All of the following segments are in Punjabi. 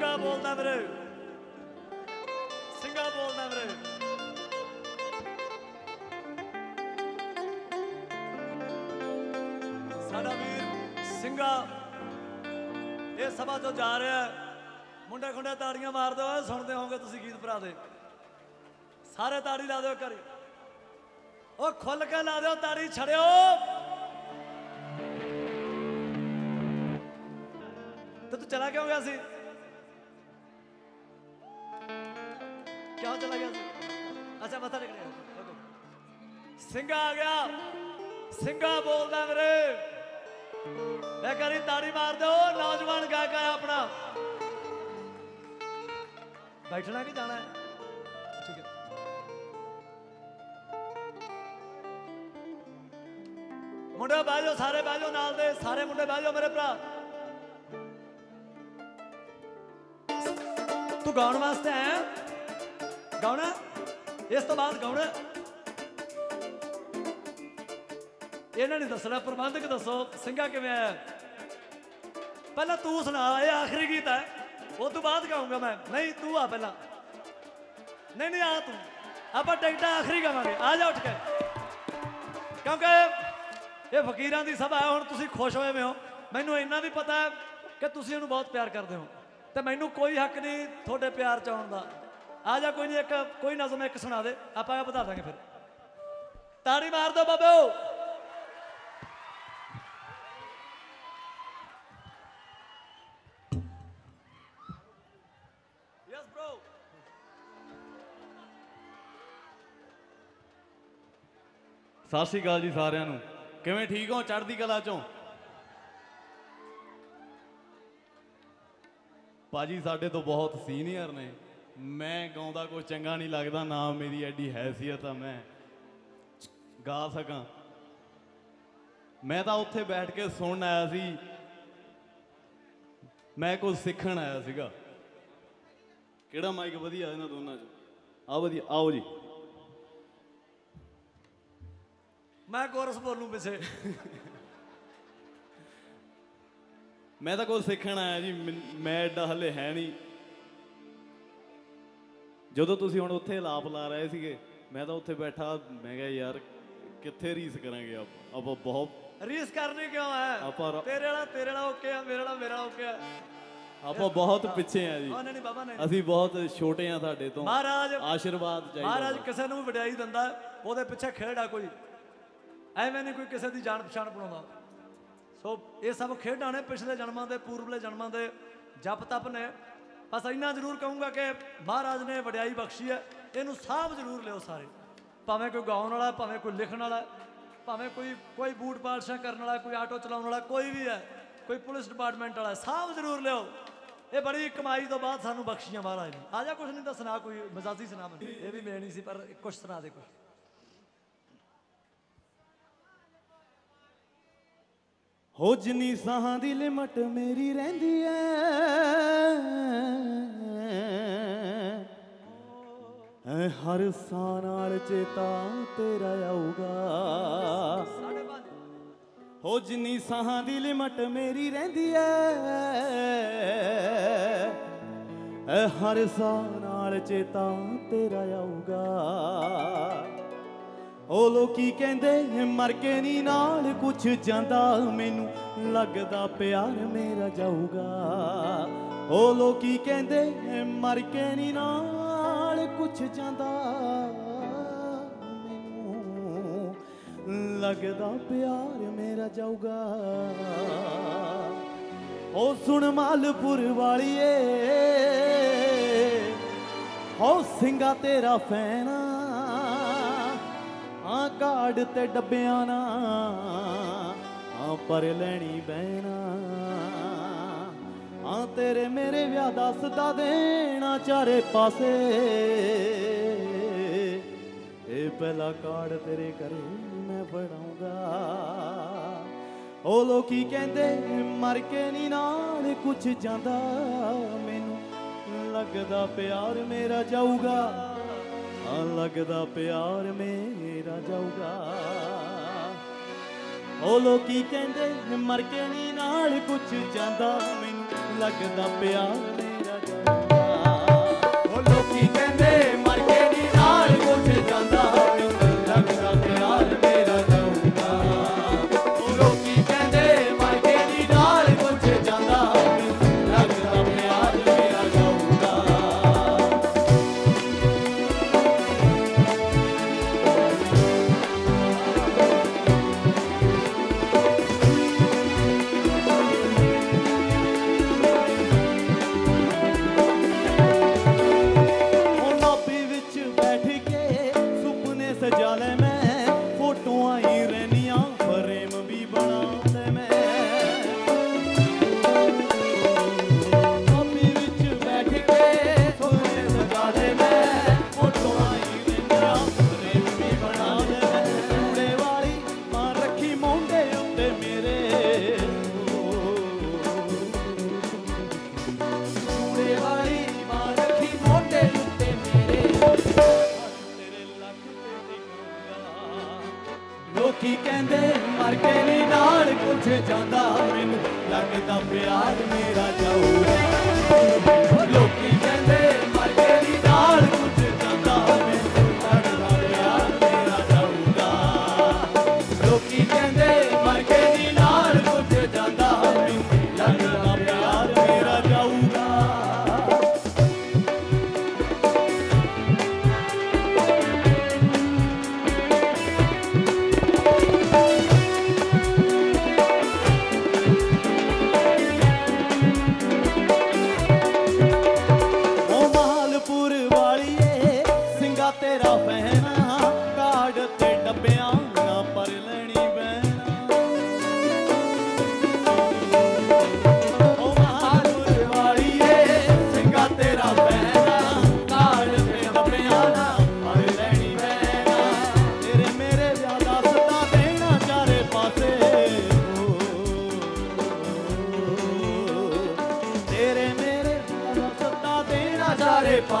ਸਿੰਘਾ ਬੋਲਦਾ ਵੀਰੇ ਸਿੰਘਾ ਬੋਲਦਾ ਵੀਰੇ ਸਾਡਾ ਵੀਰ ਸਿੰਘਾ ਇਹ ਸਭਾ ਤੋਂ ਜਾ ਰਿਹਾ ਮੁੰਡੇ ਖੁੰਡੇ ਤਾੜੀਆਂ ਮਾਰਦੇ ਹੋ ਸੁਣਦੇ ਹੋਗੇ ਤੁਸੀਂ ਗੀਤ ਭਰਾ ਦੇ। ਸਾਰੇ ਤਾੜੀ ਲਾ ਦਿਓ ਕਰੀ ਉਹ ਖੁੱਲ ਕੇ ਲਾ ਦਿਓ ਤਾੜੀ ਛੜਿਓ ਤੇ ਤੂੰ ਚਲਾ ਕਿਉਂ ਗਿਆ ਸੀ? ਕਿਉਂ ਚਲਾ ਗਿਆ ਸੀ ਅੱਛਾ ਮੱਥਾ ਟੇਕਣੇ ਸਿੰਘਾ ਆ ਗਿਆ ਸਿੰਘਾ ਬੋਲਦਾ ਮੇਰੇ ਮੈਂ ਕਰੀ ਤਾੜੀ ਮਾਰ ਦਿਓ ਨੌਜਵਾਨ ਗਾਇਕ ਆਇਆ ਆਪਣਾ ਬੈਠਣਾ ਕਿ ਜਾਣਾ ਹੈ ਮੁੰਡੇ ਬਹਿ ਜਾਓ ਸਾਰੇ ਬਹਿ ਜਾਓ ਨਾਲ ਦੇ ਸਾਰੇ ਮੁੰਡੇ ਬਹਿ ਜਾਓ ਮੇਰੇ ਭਰਾ ਤੂੰ ਗਾਉਣ ਵਾਸਤੇ ਆਇਆ ਗਾਉਣਾ? ਇਸ ਤੋਂ ਬਾਅਦ ਗਾਉਣਾ? ਇਹਨਾਂ ਨੇ ਦੱਸਣਾ, ਪ੍ਰਬੰਧਕ ਦੱਸੋ, ਸਿੰਘਾ ਕਿਵੇਂ ਆਇਆ? ਪਹਿਲਾਂ ਤੂੰ ਸੁਣਾ, ਇਹ ਆਖਰੀ ਗੀਤ ਹੈ। ਉਹ ਤੋਂ ਬਾਅਦ ਗਾਉਂਗਾ ਮੈਂ। ਨਹੀਂ, ਤੂੰ ਆ ਪਹਿਲਾਂ। ਨਹੀਂ ਨਹੀਂ, ਆ ਤੂੰ। ਆਪਾਂ ਟਿਕਟਾਂ ਆਖਰੀ ਗਾਵਾਂਗੇ। ਆ ਜਾ ਉੱਠ ਕੇ। ਕਿਉਂਕਿ ਇਹ ਫਕੀਰਾਂ ਦੀ ਸਭਾ ਹੈ, ਹੁਣ ਤੁਸੀਂ ਖੁਸ਼ ਹੋਏ ਹੋਏ ਹੋ। ਮੈਨੂੰ ਇੰਨਾ ਵੀ ਪਤਾ ਹੈ ਕਿ ਤੁਸੀਂ ਇਹਨੂੰ ਬਹੁਤ ਪਿਆਰ ਕਰਦੇ ਹੋ। ਤੇ ਮੈਨੂੰ ਕੋਈ ਹੱਕ ਨਹੀਂ ਤੁਹਾਡੇ ਪਿਆਰ ਚ ਆਉਣ ਦਾ। ਆ ਜਾ ਕੋਈ ਨਹੀਂ ਇੱਕ, ਕੋਈ ਨਜ਼ਮ ਇੱਕ ਸੁਣਾ ਦੇ। ਆਪਾਂ ਇਹ ਬਤਾ ਦਾਂਗੇ ਫਿਰ। ਤਾੜੀ ਮਾਰ ਦਿਓ ਬਾਬਿਓ ਯੈਸ ਬ੍ਰੋ ਸਤਿ ਸ਼੍ਰੀ ਅਕਾਲ ਜੀ ਸਾਰਿਆਂ ਨੂੰ। ਕਿਵੇਂ ਠੀਕ ਹੋ? ਚੜ੍ਹਦੀ ਕਲਾ ਚੋਂ? ਪਾਜੀ ਸਾਡੇ ਤੋਂ ਬਹੁਤ ਸੀਨੀਅਰ ਨੇ। ਮੈਂ ਗਾਉਂਦਾ ਕੁਝ ਚੰਗਾ ਨਹੀਂ ਲੱਗਦਾ ਨਾ ਮੇਰੀ ਐਡੀ ਹੈਸੀਅਤ ਆ ਮੈਂ। ਗਾ ਸਕਾਂ। ਮੈਂ ਤਾਂ ਉੱਥੇ ਬੈਠ ਕੇ ਸੁਣਨ ਆਇਆ ਸੀ। ਮੈਂ ਕੁਝ ਸਿੱਖਣ ਆਇਆ ਸੀਗਾ। ਕਿਹੜਾ ਮਾਈਕ ਵਧੀਆ ਇਹਨਾਂ ਦੋਨਾਂ ਚ? ਆ ਵਧੀਆ ਆਓ ਜੀ। ਮੈਂ ਕੋਰਸ ਬੋਲੂ ਪਿੱਛੇ। ਮੈਂ ਤਾਂ ਕੁਝ ਸਿੱਖਣ ਆਇਆ ਜੀ ਮੈਂ ਐਡਾ ਹਲੇ ਹੈ ਨਹੀਂ। ਜਦੋਂ ਤੁਸੀਂ ਹੁਣ ਉੱਥੇ ਲਾਪ ਲਾ ਰਹੇ ਸੀਗੇ ਮੈਂ ਤਾਂ ਉੱਥੇ ਬੈਠਾ ਮੈਂ ਕਿਹਾ ਯਾਰ ਕਿੱਥੇ ਰੀਸ ਕਰਾਂਗੇ ਆਪਾਂ ਆਪਾਂ ਬਹੁਤ ਰੀਸ ਕਰਨੀ ਕਿਉਂ ਹੈ? ਆਪਾਂ ਤੇਰੇ ਵਾਲਾ ਤੇਰੇ ਵਾਲਾ ਓਕੇ ਆ ਮੇਰੇ ਵਾਲਾ ਮੇਰਾ ਓਕੇ ਆ। ਆਪਾਂ ਬਹੁਤ ਪਿੱਛੇ ਆ ਜੀ। ਉਹ ਨਹੀਂ ਨਹੀਂ ਬਾਬਾ ਨਹੀਂ। ਅਸੀਂ ਬਹੁਤ ਛੋਟੇ ਆ ਤੁਹਾਡੇ ਤੋਂ। ਮਹਾਰਾਜ ਆਸ਼ੀਰਵਾਦ ਚਾਹੀਦਾ ਮਹਾਰਾਜ ਕਿਸੇ ਨੂੰ ਵਡਿਆਈ ਦਿੰਦਾ ਹੈ, ਉਹਦੇ ਪਿੱਛੇ ਖੇਡ ਆ ਕੋਈ। ਐਵੇਂ ਨਹੀਂ ਕੋਈ ਕਿਸੇ ਦੀ ਜਾਣ ਪਛਾਣ ਬਣਾਉਂਦਾ। ਸੋ ਇਹ ਸਭ ਖੇਡਾਂ ਨੇ ਪਿਛਲੇ ਜਨਮਾਂ ਦੇ ਪੂਰਬਲੇ ਜਨਮਾਂ ਦੇ ਜਪ ਤਪ ਨੇ। ਬਸ ਇੰਨਾ ਜ਼ਰੂਰ ਕਹੂੰਗਾ ਕਿ ਮਹਾਰਾਜ ਨੇ ਵਡਿਆਈ ਬਖਸ਼ੀ ਹੈ। ਇਹਨੂੰ ਸਾਂਭ ਜ਼ਰੂਰ ਲਿਓ ਸਾਰੇ। ਭਾਵੇਂ ਕੋਈ ਗਾਉਣ ਵਾਲਾ, ਭਾਵੇਂ ਕੋਈ ਲਿਖਣ ਵਾਲਾ, ਭਾਵੇਂ ਕੋਈ ਕੋਈ ਬੂਟ ਪਾਲਸ਼ਾਂ ਕਰਨ ਵਾਲਾ, ਕੋਈ ਆਟੋ ਚਲਾਉਣ ਵਾਲਾ, ਕੋਈ ਵੀ ਹੈ, ਕੋਈ ਪੁਲਿਸ ਡਿਪਾਰਟਮੈਂਟ ਵਾਲਾ, ਸਾਂਭ ਜ਼ਰੂਰ ਲਿਓ। ਇਹ ਬੜੀ ਕਮਾਈ ਤੋਂ ਬਾਅਦ ਸਾਨੂੰ ਬਖਸ਼ੀਆਂ ਮਹਾਰਾਜ ਨੇ। ਆ ਜਾ ਕੁਛ ਨਹੀਂ ਤਾਂ ਸੁਣਾ, ਕੋਈ ਮਜ਼ਾਜੀ ਸੁਣਾ ਮੈਨੂੰ। ਇਹ ਵੀ ਮੇਨ ਹੀ ਸੀ, ਪਰ ਕੁਛ ਸੁਣਾ ਦੇ ਕੁਛ। ਹੋ ਜਿੰਨੀ ਸਾਹਾਂ ਦੀ ਲਿਮਟ ਮੇਰੀ ਰਹਿੰਦੀ ਐ। ਹਰ ਸਾਹ ਨਾਲ ਚੇਤਾ ਤੇਰਾ ਆਊਗਾ। ਹੋ ਜਿੰਨੀ ਸਾਹਾਂ ਦੀ ਲਿਮਟ ਮੇਰੀ ਰਹਿੰਦੀ ਐ। ਐ ਹਰ ਸਾਹ ਨਾਲ ਚੇਤਾ ਤੇਰਾ ਆਊਗਾ। ਉਹ ਲੋਕੀ ਕਹਿੰਦੇ ਮਰ ਕੇ ਨਹੀਂ ਨਾਲ ਕੁਛ ਜਾਂਦਾ। ਮੈਨੂੰ ਲੱਗਦਾ ਪਿਆਰ ਮੇਰਾ ਜਾਊਗਾ। ਉਹ ਲੋਕੀ ਕਹਿੰਦੇ ਮਰ ਕੇ ਨਹੀਂ ਨਾਲ ਕੁਛ ਜਾਂਦਾ। ਮੈਨੂੰ ਲੱਗਦਾ ਪਿਆਰ ਮੇਰਾ ਜਾਊਗਾ। ਉਹ ਸੁਣ ਮਾਲਪੁਰ ਵਾਲੀਏ ਹੋ ਸਿੰਘਾ ਤੇਰਾ ਫੈਨਾ। ਆ ਕਾੜ ਤੇ ਡੱਬਿਆਂ ਨਾ ਆ ਪਰ ਲੈਣੀ ਬੈਣਾ ਆ ਤੇਰੇ ਮੇਰੇ ਵਿਆਹ ਦਾ ਸਦਾ ਦੇਣਾ ਚਾਰੇ ਪਾਸੇ। ਇਹ ਪਹਿਲਾ ਕਾਰਡ ਤੇਰੇ ਘਰੇ ਮੈਂ ਫੜਾਉਂਗਾ। ਉਹ ਲੋਕੀ ਕਹਿੰਦੇ, ਮਰ ਕੇ ਨਹੀਂ ਨਾਲ ਕੁਛ ਜਾਂਦਾ। ਮੈਨੂੰ ਲੱਗਦਾ ਪਿਆਰ ਮੇਰਾ ਜਾਊਗਾ। ਲੱਗਦਾ ਪਿਆਰ ਮੇਰਾ ਜਾਊਗਾ। ਉਹ ਲੋਕੀ ਕਹਿੰਦੇ, ਮਰ ਕੇ ਨਹੀਂ ਨਾਲ ਕੁਛ ਜਾਂਦਾ। ਮੈਨੂੰ ਲੱਗਦਾ ਪਿਆਰ ਮੇਰਾ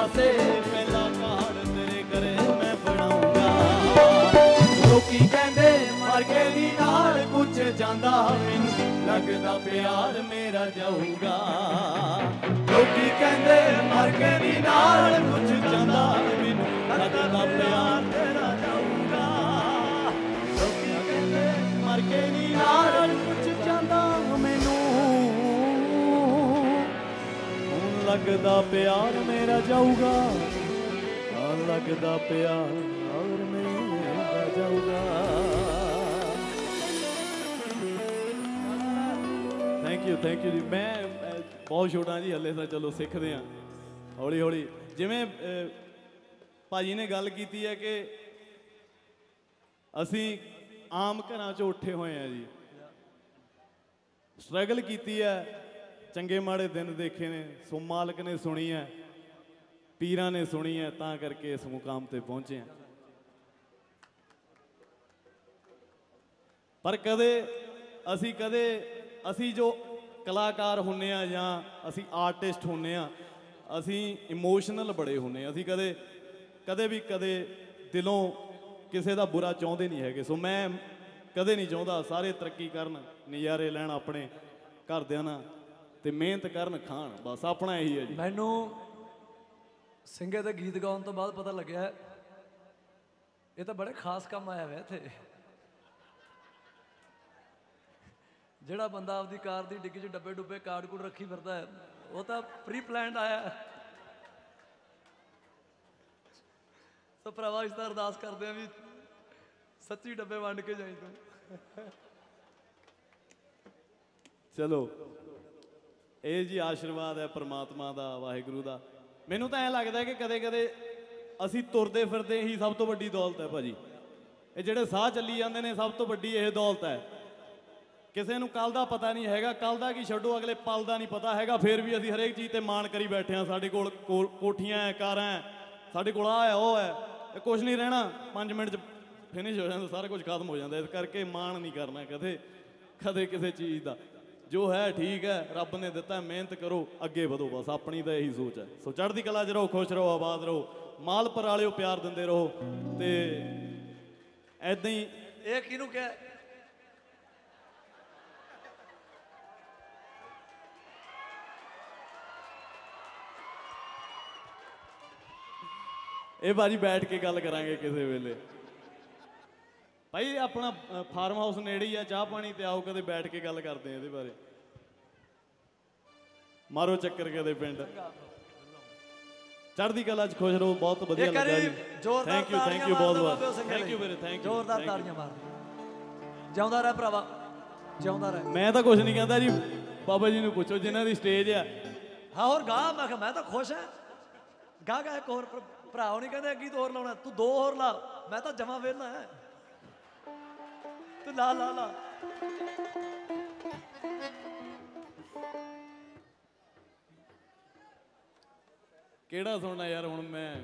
ਪਾਸੇ ਪਹਿਲਾ ਕਾਰਡ ਤੇਰੇ ਘਰੇ ਮੈਂ ਬਣਾਉਂਗਾ। ਲੋਕੀ ਕਹਿੰਦੇ ਮਰ ਕੇ ਦੀ ਨਾਲ ਕੁਝ ਜਾਂਦਾ ਮੈਨੂੰ ਲੱਗਦਾ ਪਿਆਰ ਮੇਰਾ ਜਾਊਗਾ। ਲੋਕੀ ਕਹਿੰਦੇ ਮਰ ਕੇ ਦੀ ਨਾਲ ਕੁਝ ਜਾਂਦਾ ਮੈਨੂੰ ਲੱਗਦਾ ਪਿਆਰ ਤੇਰਾ ਲੱਗਦਾ ਪਿਆਰ ਮੇਰਾ ਜਾਊਗਾ। ਹਾਂ, ਲੱਗਦਾ ਪਿਆਰ ਮੇਰਾ ਜਾਊਗਾ। ਥੈਂਕ ਯੂ ਥੈਂਕ ਯੂ ਜੀ। ਮੈਂ ਬਹੁਤ ਛੋਟਾ ਜੀ, ਹੱਲੇ ਤਾਂ ਚਲੋ ਸਿੱਖਦੇ ਆ ਹੌਲੀ ਹੌਲੀ। ਜਿਵੇਂ ਭਾਜੀ ਨੇ ਗੱਲ ਕੀਤੀ ਹੈ ਕਿ ਅਸੀਂ ਆਮ ਘਰਾਂ 'ਚੋਂ ਉੱਠੇ ਹੋਏ ਆ ਜੀ। ਸਟਰਗਲ ਕੀਤੀ ਹੈ। ਚੰਗੇ ਮਾੜੇ ਦਿਨ ਦੇਖੇ ਨੇ, ਸੋ ਮਾਲਕ ਨੇ ਸੁਣੀ ਹੈ, ਪੀਰਾਂ ਨੇ ਸੁਣੀ ਹੈ, ਤਾਂ ਕਰਕੇ ਇਸ ਮੁਕਾਮ ਤੇ ਪਹੁੰਚੇ ਆ ਪਰ ਕਦੇ ਅਸੀਂ ਕਦੇ, ਅਸੀਂ ਜੋ ਕਲਾਕਾਰ ਹੁੰਨੇ ਆ ਜਾਂ ਅਸੀਂ ਆਰਟਿਸਟ ਹੁੰਨੇ ਆ, ਅਸੀਂ ਇਮੋਸ਼ਨਲ ਬੜੇ ਹੁੰਨੇ ਆ। ਅਸੀਂ ਕਦੇ ਕਦੇ ਵੀ ਕਦੇ ਦਿਲੋਂ ਕਿਸੇ ਦਾ ਬੁਰਾ ਚਾਹੁੰਦੇ ਨਹੀਂ ਹੈਗੇ। ਸੋ ਮੈਂ ਕਦੇ ਨਹੀਂ ਚਾਹੁੰਦਾ ਸਾਰੇ ਤਰੱਕੀ ਕਰਨ, ਨਜ਼ਾਰੇ ਲੈਣ ਆਪਣੇ ਘਰਦਿਆਂ ਨਾਲ। ਤੇ ਮਿਹਨਤ ਕਰਨ ਖਾਣ ਬਸ ਆਪਣਾ ਇਹੀ ਹੈ ਜੀ। ਮੈਨੂੰ ਸਿੰਘੇ ਦੇ ਗੀਤ ਗਾਉਣ ਤੋਂ ਬਾਅਦ ਪਤਾ ਲੱਗਿਆ ਇਹ ਤਾਂ ਬੜੇ ਖਾਸ ਕੰਮ ਆਇਆ ਹੋਇਆ ਇੱਥੇ। ਜਿਹੜਾ ਬੰਦਾ ਆਪਦੀ ਕਾਰ ਦੀ ਡਿੱਗੀ 'ਚ ਡੱਬੇ ਡੁੱਬੇ ਕਾਰਡ ਕੂਡ ਰੱਖੀ ਫਿਰਦਾ ਹੈ ਉਹ ਤਾਂ ਪ੍ਰੀ ਪਲਾਨਡ ਆਇਆ। ਸੋ ਭਰਾਵਾ ਇਸ ਤਰ੍ਹਾਂ ਅਰਦਾਸ ਕਰਦੇ ਆ ਵੀ ਸੱਚੀ ਡੱਬੇ ਵੰਡ ਕੇ ਜਾਈ ਤੂੰ। ਚਲੋ। ਇਹ ਜੀ ਆਸ਼ੀਰਵਾਦ ਹੈ ਪ੍ਰਮਾਤਮਾ ਦਾ, ਵਾਹਿਗੁਰੂ ਦਾ। ਮੈਨੂੰ ਤਾਂ ਐ ਲੱਗਦਾ ਕਿ ਕਦੇ-ਕਦੇ ਅਸੀਂ ਤੁਰਦੇ ਫਿਰਦੇ ਹੀ ਸਭ ਤੋਂ ਵੱਡੀ ਦੌਲਤ ਹੈ ਭਾਜੀ। ਇਹ ਜਿਹੜੇ ਸਾਹ ਚੱਲੀ ਜਾਂਦੇ ਨੇ, ਸਭ ਤੋਂ ਵੱਡੀ ਇਹ ਦੌਲਤ ਹੈ। ਕਿਸੇ ਨੂੰ ਕੱਲ ਦਾ ਪਤਾ ਨਹੀਂ ਹੈਗਾ ਕੱਲ ਦਾ ਕੀ ਛੱਡੋ, ਅਗਲੇ ਪਲ ਦਾ ਨਹੀਂ ਪਤਾ ਹੈਗਾ, ਫਿਰ ਵੀ ਅਸੀਂ ਹਰੇਕ ਚੀਜ਼ ਤੇ ਮਾਣ ਕਰੀ ਬੈਠੇ ਹਾਂ। ਸਾਡੇ ਕੋਲ ਕੋ- ਕੋਠੀਆਂ ਹੈ, ਕਾਰਾਂ ਹੈ, ਸਾਡੇ ਕੋਲ ਆ ਹੈ, ਉਹ ਹੈ, ਇਹ ਕੁਝ ਨਹੀਂ ਰਹਿਣਾ। 5 ਮਿੰਟ ਚ ਫਿਨਿਸ਼ ਹੋ ਜਾਂਦਾ, ਸਾਰਾ ਕੁਝ ਖਤਮ ਹੋ ਜਾਂਦਾ। ਇਸ ਕਰਕੇ ਮਾਣ ਨਹੀਂ ਕਰਨਾ ਕਦੇ ਕਦੇ ਕਿਸੇ ਚੀਜ਼ ਦਾ। ਜੋ ਹੈ ਠੀਕ ਹੈ ਰੱਬ ਨੇ ਦਿੱਤਾ ਮਿਹਨਤ ਕਰੋ ਅੱਗੇ ਵਧੋ ਬਸ ਆਪਣੀ ਤਾਂ ਇਹੀ ਸੋਚ ਹੈ। ਸੋ ਚੜ੍ਹਦੀ ਕਲਾ 'ਚ ਰਹੋ ਖੁਸ਼ ਰਹੋ ਆਬਾਦ ਰਹੋ ਮਾਲਪੁਰ ਵਾਲਿਓ ਪਿਆਰ ਦਿੰਦੇ ਰਹੋ ਤੇ ਐਦਾਂ ਹੀ ਇਹ ਕਿਹਨੂੰ ਕਹਿ? ਇਹ ਬਾਜੀ ਬੈਠ ਕੇ ਗੱਲ ਕਰਾਂਗੇ ਕਿਸੇ ਵੇਲੇ। ਭਾਈ ਆਪਣਾ ਫਾਰਮ ਹਾਊਸ ਨੇੜੇ ਹੀ ਆ ਚਾਹ ਪਾਣੀ ਤੇ ਆਓ ਕਦੇ ਬੈਠ ਕੇ ਗੱਲ ਕਰਦੇ ਆ ਇਹਦੇ ਬਾਰੇ। ਮਾਰੋ ਚੱਕਰ ਕਦੇ ਪਿੰਡ। ਚੜ੍ਹਦੀ ਕਲਾ ਚ ਖੁਸ਼ ਰਹੋ ਬਹੁਤ ਵਧੀਆ ਲੱਗਾ ਜੀ। ਜ਼ੋਰਦਾਰ ਥੈਂਕ ਯੂ ਥੈਂਕ ਯੂ ਬਹੁਤ ਬਹੁਤ। ਥੈਂਕ। ਯੂ ਵੀਰੇ ਥੈਂਕ ਯੂ ਜ਼ੋਰਦਾਰ ਤਾੜੀਆਂ ਮਾਰ ਜਿਉਂਦਾ ਰਹਿ ਭਰਾਵਾ ਜਿਉਂਦਾ ਰਹਿ। ਮੈਂ ਤਾਂ ਕੁਝ ਨਹੀਂ ਕਹਿੰਦਾ ਜੀ ਬਾਬਾ ਜੀ ਨੂੰ ਪੁੱਛੋ ਜਿਨ੍ਹਾਂ ਦੀ ਸਟੇਜ ਆ। ਹਾਂ ਹੋਰ ਗਾ ਮੈਂ ਕਿਹਾ ਮੈਂ ਤਾਂ ਖੁਸ਼ ਹਾਂ। ਗਾ ਗਾ ਇੱਕ ਹੋਰ ਭਰਾ- ਭਰਾ ਉਹ ਨਹੀਂ ਕਹਿੰਦੇ ਗੀਤ ਹੋਰ ਲਾਉਣਾ ਤੂੰ ਦੋ ਹੋਰ ਲਾ। ਮੈਂ ਤਾਂ ਜਮਾ ਵੇਲਾ ਹੈ। ਤੂੰ ਲਾ ਲਾ ਲਾ। ਕਿਹੜਾ ਸੁਣਨਾ ਯਾਰ ਹੁਣ ਮੈਂ?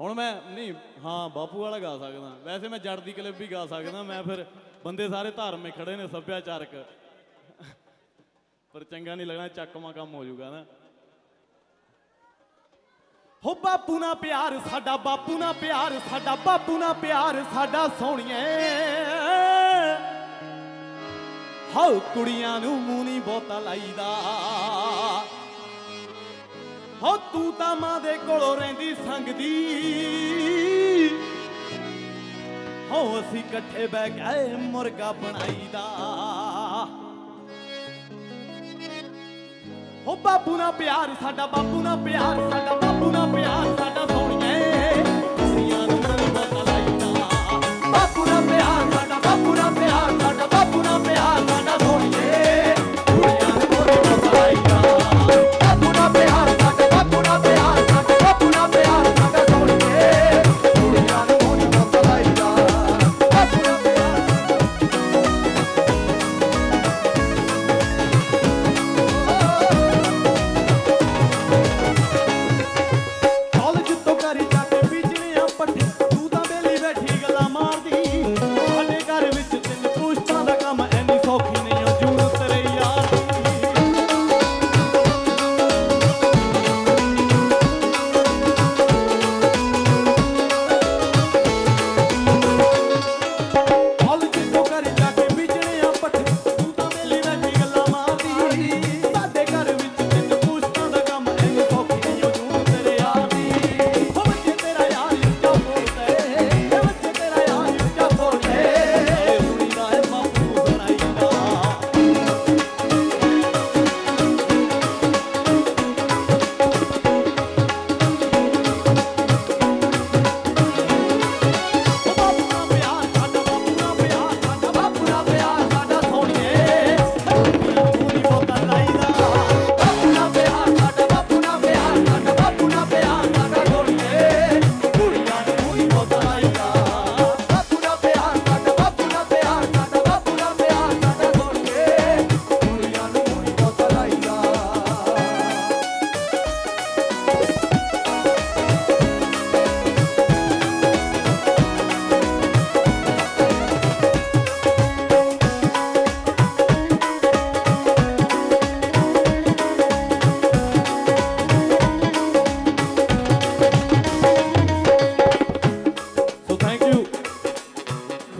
ਹੁਣ ਮੈਂ, ਨਹੀਂ, ਹਾਂ, ਬਾਪੂ ਵਾਲਾ ਗਾ ਸਕਦਾ। ਵੈਸੇ ਮੈਂ ਜੜ ਦੀ ਕਲਿੱਪ ਵੀ ਗਾ ਸਕਦਾ, ਮੈਂ ਫਿਰ ਬੰਦੇ ਸਾਰੇ ਧਾਰਮਿਕ ਖੜੇ ਨੇ, ਸੱਭਿਆਚਾਰਕ। ਪਰ ਚੰਗਾ ਨਹੀਂ ਲੱਗਣਾ ਚੱਕਮਾ ਕੰਮ ਹੋ ਜਾਊਗਾ ਨਾ। ਹੋ ਬਾਪੂ ਨਾਲ ਪਿਆਰ, ਸਾਡਾ ਬਾਪੂ ਨਾਲ ਪਿਆਰ, ਸਾਡਾ ਬਾਪੂ ਨਾਲ ਪਿਆਰ, ਸਾਡਾ ਸੋਹਣੀਏ। ਹਾਉ ਕੁੜੀਆਂ ਨੂੰ ਮੂੰਹ ਨਹੀਂ ਬਹੁਤਾ ਲਾਈਦਾ। ਹੋ ਤੂੰ ਤਾਂ ਮਾਂ ਦੇ ਕੋਲੋਂ ਰਹਿੰਦੀ ਸੰਗਦੀ। ਹੋ ਅਸੀਂ ਇਕੱਠੇ ਬਹਿ ਕੇ ਮੁਰਗਾ ਬਣਾਈਦਾ। ਹੋ ਬਾਪੂ ਨਾਲ ਪਿਆਰ ਸਾਡਾ ਬਾਪੂ ਨਾਲ ਪਿਆਰ ਸਾਡਾ ਬਾਪੂ ਨਾਲ ਪਿਆਰ।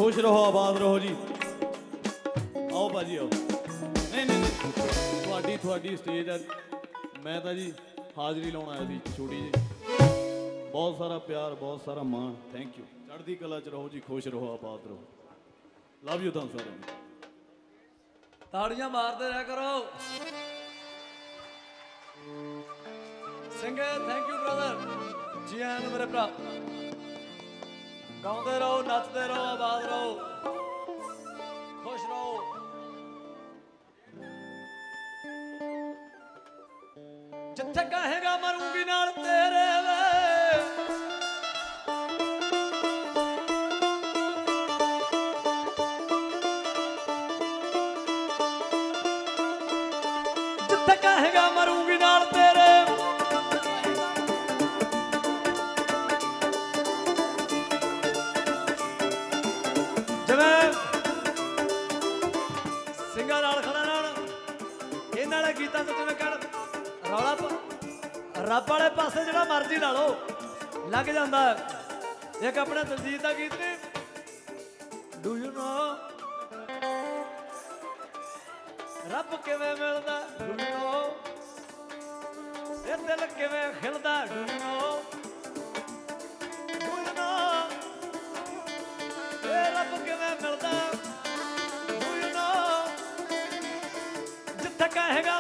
ਖੁਸ਼ ਰਹੋ, ਆਬਾਦ ਰਹੋ ਜੀ। ਆਓ ਬਾਜੀ ਆਓ। ਨਹੀਂ ਨਹੀਂ ਨਹੀਂ। ਤੁਹਾਡੀ ਤੁਹਾਡੀ ਸਟੇਜ ਹੈ ਮੈਂ ਤਾਂ ਜੀ ਹਾਜ਼ਰੀ ਲਾਉਣ ਆਇਆ ਸੀ, ਛੋਟੀ ਜੀ ਬਹੁਤ ਸਾਰਾ ਪਿਆਰ, ਬਹੁਤ ਸਾਰਾ ਮਾਣ। ਥੈਂਕ ਯੂ ਚੜ੍ਹਦੀ ਕਲਾ ਚ ਰਹੋ ਜੀ, ਖੁਸ਼ ਰਹੋ, ਆਬਾਦ ਰਹੋ। ਲਵ ਯੂ ਤੁਹਾਨੂੰ ਸਾਰਿਆਂ ਨੂੰ। ਤਾੜੀਆਂ ਮਾਰਦੇ ਰਹਿ ਕਰੋ। ਸਿੰਗਰ ਥੈਂਕ ਯੂ ਬ੍ਰਦਰ ਜੀ ਆਇਆਂ ਮੇਰੇ ਭਰਾ। ਗਾਉਂਦੇ ਰਹੋ ਨੱਚਦੇ ਰਹੋ ਆਬਾਦ ਰਹੋ ਖੁਸ਼ ਰਹੋ ਜਿੱਥੇ ਕਹੇਗਾ ਮਰੂੰਗੀ ਨਾਲ ਤੇਰੇ ਇਹਨਾਂ ਵਾਲੇ ਗੀਤਾਂ ਤੋਂ ਜਿਵੇਂ ਕਹਿਣ ਰੌਲਾ ਰੱਬ ਵਾਲੇ ਪਾਸੇ ਜਿਹੜਾ ਮਰਜ਼ੀ ਲਾ ਲਓ, ਲੱਗ ਜਾਂਦਾ। ਇੱਕ ਆਪਣੇ ਦਲਜੀਤ ਦਾ ਗੀਤ ਨੇ ਡੂ ਯੂ ਨੋ ਰੱਬ ਕਿਵੇਂ ਮਿਲਦਾ ਡੂ ਯੂ ਨੋ ਇਹ ਦਿਲ ਕਿਵੇਂ ਖਿਲਦਾ ਡੂ ਯੂ ਨੋ रहेगा